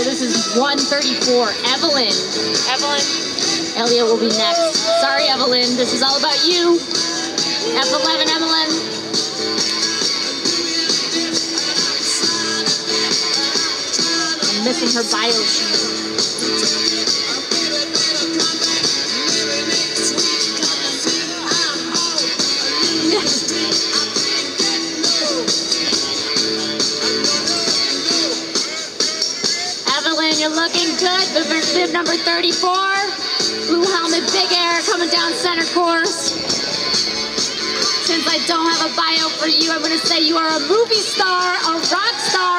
So this is 134. Evelyn. Evelyn. Elliot will be next. Sorry, Evelyn. This is all about you. F11, Evelyn. I'm missing her bio sheet. Evelyn, you're looking good. Bib number 34. Blue helmet, big air coming down center course. Since I don't have a bio for you, I'm going to say you are a movie star, a rock star,